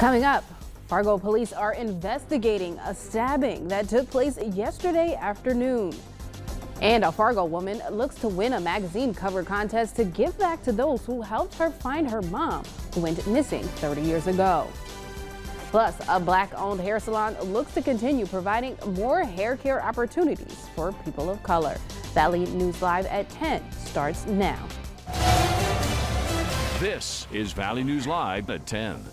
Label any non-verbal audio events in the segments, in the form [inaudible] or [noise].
Coming up, Fargo police are investigating a stabbing that took place yesterday afternoon. And a Fargo woman looks to win a magazine cover contest to give back to those who helped her find her mom, who went missing 30 years ago. Plus, a black-owned hair salon looks to continue providing more hair care opportunities for people of color. Valley News Live at 10 starts now. This is Valley News Live at 10.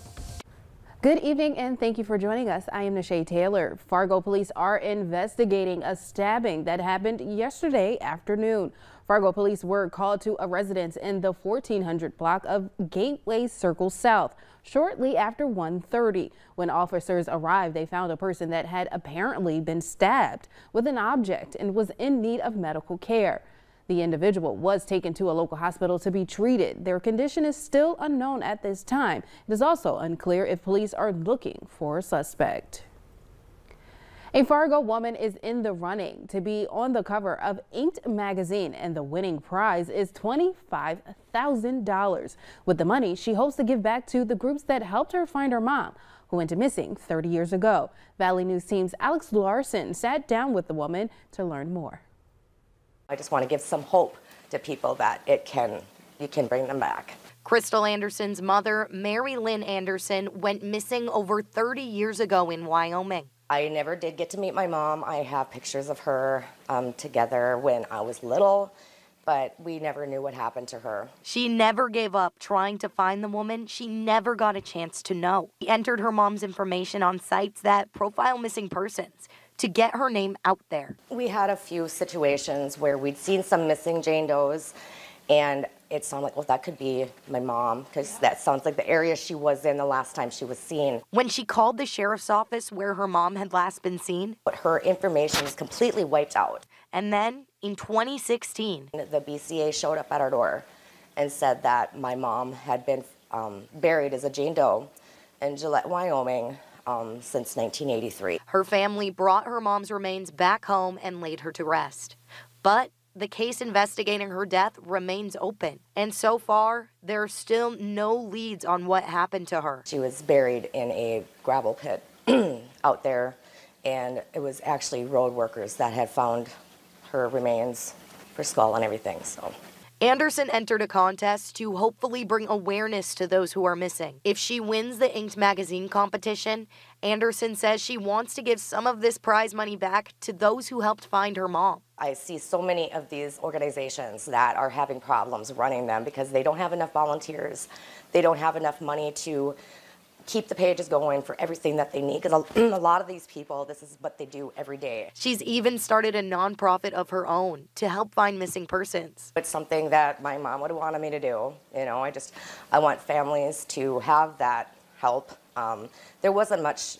Good evening and thank you for joining us. I am Nashay Taylor. Fargo police are investigating a stabbing that happened yesterday afternoon. Fargo police were called to a residence in the 1400 block of Gateway Circle South shortly after 1.30. When officers arrived, they found a person that had apparently been stabbed with an object and was in need of medical care. The individual was taken to a local hospital to be treated. Their condition is still unknown at this time. It is also unclear if police are looking for a suspect. A Fargo woman is in the running to be on the cover of Inked magazine and the winning prize is $25,000. With the money, she hopes to give back to the groups that helped her find her mom who went missing 30 years ago. Valley News Team's Alex Larson sat down with the woman to learn more. I just want to give some hope to people that it can, you can bring them back. Crystal Anderson's mother, Mary Lynn Anderson, went missing over 30 years ago in Wyoming. I never did get to meet my mom. I have pictures of her um, together when I was little, but we never knew what happened to her. She never gave up trying to find the woman. She never got a chance to know. She entered her mom's information on sites that profile missing persons to get her name out there. We had a few situations where we'd seen some missing Jane Does, and it sounded like, well, that could be my mom, because that sounds like the area she was in the last time she was seen. When she called the sheriff's office where her mom had last been seen, but her information was completely wiped out. And then in 2016, the BCA showed up at our door and said that my mom had been um, buried as a Jane Doe in Gillette, Wyoming, um, since 1983. Her family brought her mom's remains back home and laid her to rest. But the case investigating her death remains open. And so far, there are still no leads on what happened to her. She was buried in a gravel pit [clears throat] out there, and it was actually road workers that had found her remains, her skull and everything. So Anderson entered a contest to hopefully bring awareness to those who are missing. If she wins the Inked magazine competition, Anderson says she wants to give some of this prize money back to those who helped find her mom. I see so many of these organizations that are having problems running them because they don't have enough volunteers. They don't have enough money to keep the pages going for everything that they need because a, [clears throat] a lot of these people, this is what they do every day. She's even started a nonprofit of her own to help find missing persons. It's something that my mom would have wanted me to do. You know, I just, I want families to have that help. Um, there wasn't much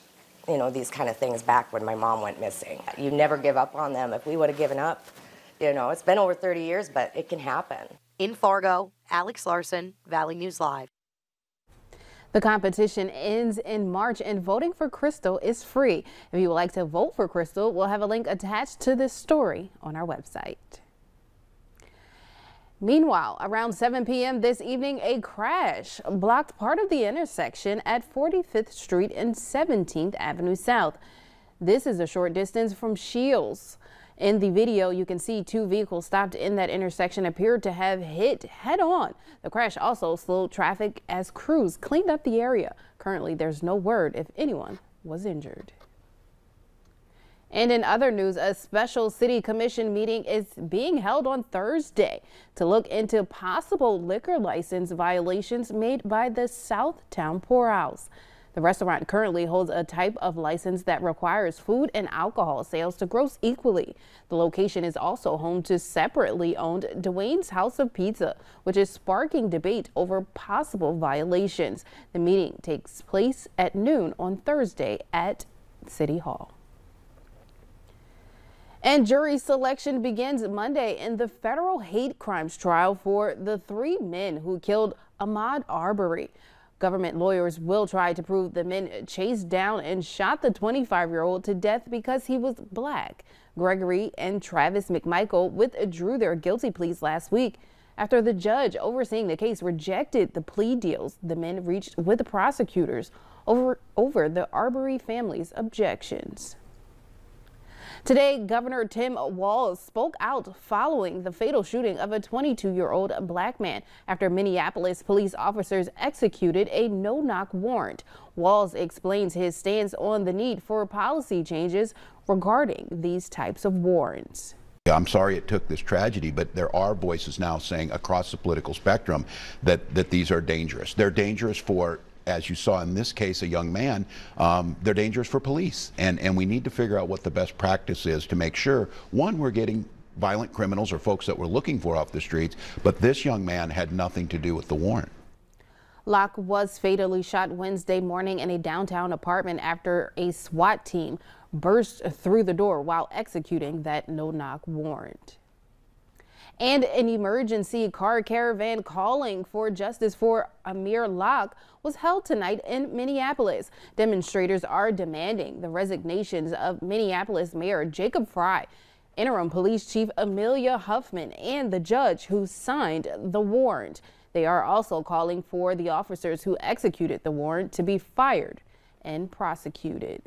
you know, these kind of things back when my mom went missing. You never give up on them. If we would have given up, you know, it's been over 30 years, but it can happen. In Fargo, Alex Larson, Valley News Live. The competition ends in March and voting for Crystal is free. If you would like to vote for Crystal, we'll have a link attached to this story on our website. Meanwhile, around 7 p.m. this evening, a crash blocked part of the intersection at 45th Street and 17th Avenue South. This is a short distance from Scheels. In the video, you can see two vehicles stopped in that intersection appeared to have hit head on. The crash also slowed traffic as crews cleaned up the area. Currently, there's no word if anyone was injured. And in other news, a special city commission meeting is being held on Thursday to look into possible liquor license violations made by the Southtown Pourhouse. The restaurant currently holds a type of license that requires food and alcohol sales to gross equally. The location is also home to separately owned Duane's House of Pizza, which is sparking debate over possible violations. The meeting takes place at noon on Thursday at City Hall. And jury selection begins Monday in the federal hate crimes trial for the three men who killed Ahmaud Arbery. Government lawyers will try to prove the men chased down and shot the 25 year old to death because he was black. Gregory and Travis McMichael withdrew their guilty pleas last week after the judge overseeing the case rejected the plea deals the men reached with the prosecutors. over, over the Arbery family's objections. Today, Governor Tim Walz spoke out following the fatal shooting of a 22 year old black man after Minneapolis police officers executed a no knock warrant. Walz explains his stance on the need for policy changes regarding these types of warrants. I'm sorry it took this tragedy, but there are voices now saying across the political spectrum that, that these are dangerous. They're dangerous for as you saw in this case, a young man, um, they're dangerous for police. And, and we need to figure out what the best practice is to make sure, one, we're getting violent criminals or folks that we're looking for off the streets, but this young man had nothing to do with the warrant. Locke was fatally shot Wednesday morning in a downtown apartment after a SWAT team burst through the door while executing that no-knock warrant. And an emergency car caravan calling for justice for Amir Locke was held tonight in Minneapolis. Demonstrators are demanding the resignations of Minneapolis Mayor Jacob Frey, interim police chief Amelia Huffman, and the judge who signed the warrant. They are also calling for the officers who executed the warrant to be fired and prosecuted.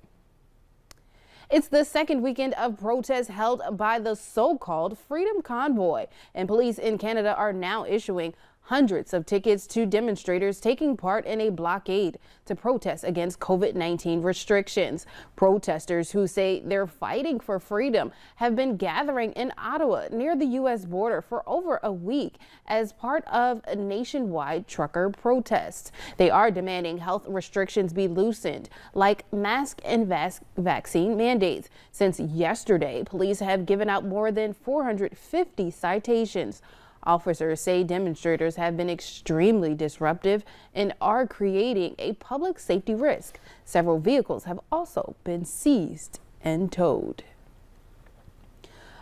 It's the second weekend of protests held by the so-called Freedom Convoy, and police in Canada are now issuing hundreds of tickets to demonstrators taking part in a blockade to protest against COVID-19 restrictions. Protesters who say they're fighting for freedom have been gathering in Ottawa near the U.S. border for over a week as part of a nationwide trucker protest. They are demanding health restrictions be loosened, like mask and vaccine mandates. Since yesterday, police have given out more than 450 citations. Officers say demonstrators have been extremely disruptive and are creating a public safety risk. Several vehicles have also been seized and towed.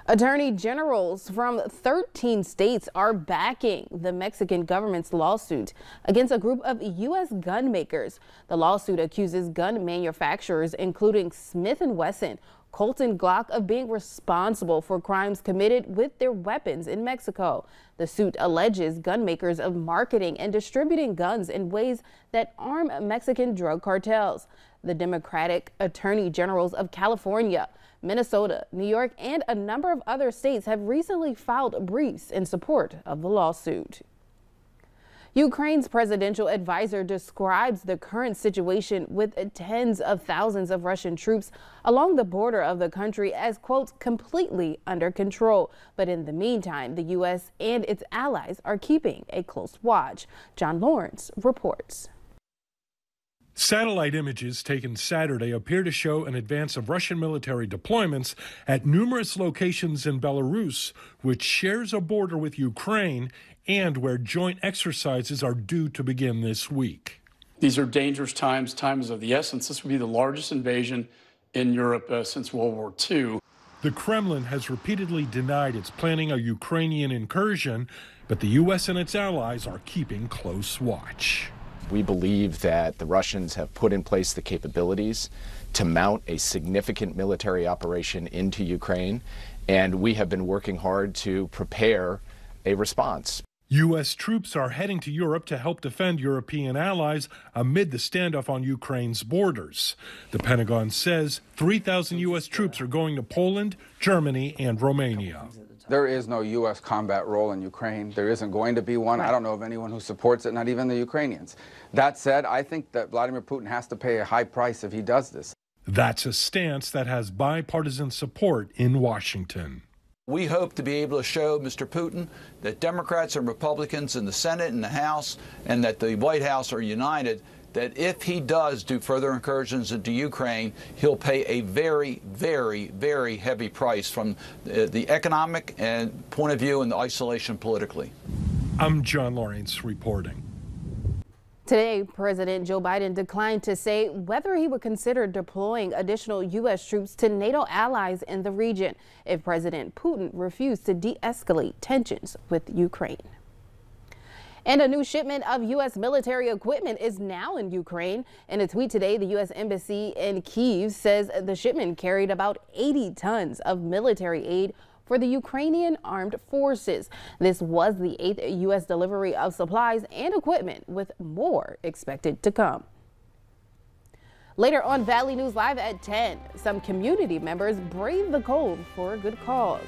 Attorney generals from 13 states are backing the Mexican government's lawsuit against a group of U.S. gun makers. The lawsuit accuses gun manufacturers, including Smith & Wesson, Colt and Glock of being responsible for crimes committed with their weapons in Mexico. The suit alleges gun makers of marketing and distributing guns in ways that arm Mexican drug cartels. The Democratic Attorney Generals of California, Minnesota, New York, and a number of other states have recently filed briefs in support of the lawsuit. Ukraine's presidential advisor describes the current situation with tens of thousands of Russian troops along the border of the country as, quote, completely under control. But in the meantime, the U.S. and its allies are keeping a close watch. John Lawrence reports. Satellite images taken Saturday appear to show an advance of Russian military deployments at numerous locations in Belarus, which shares a border with Ukraine and where joint exercises are due to begin this week. These are dangerous times, times of the essence. This would be the largest invasion in Europe uh, since World War II. The Kremlin has repeatedly denied it's planning a Ukrainian incursion, but the U.S. and its allies are keeping close watch. We believe that the Russians have put in place the capabilities to mount a significant military operation into Ukraine, and we have been working hard to prepare a response. U.S. troops are heading to Europe to help defend European allies amid the standoff on Ukraine's borders. The Pentagon says 3,000 U.S. troops are going to Poland, Germany, and Romania. There is no U.S. combat role in Ukraine. There isn't going to be one. I don't know of anyone who supports it, not even the Ukrainians. That said, I think that Vladimir Putin has to pay a high price if he does this. That's a stance that has bipartisan support in Washington. We hope to be able to show Mr. Putin that Democrats and Republicans in the Senate and the House and that the White House are united that if he does do further incursions into Ukraine, he'll pay a very, very, very heavy price from the, the economic and point of view and the isolation politically. I'm John Lawrence reporting. Today, President Joe Biden declined to say whether he would consider deploying additional U.S. troops to NATO allies in the region if President Putin refused to de-escalate tensions with Ukraine. And a new shipment of U.S. military equipment is now in Ukraine. In a tweet today, the U.S. Embassy in Kiev says the shipment carried about 80 tons of military aid for the Ukrainian armed forces. This was the eighth U.S. delivery of supplies and equipment, with more expected to come. Later on Valley News Live at 10, some community members brave the cold for a good cause.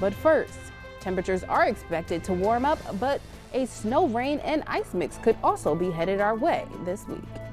But first, temperatures are expected to warm up, but a snow, rain, and ice mix could also be headed our way this week.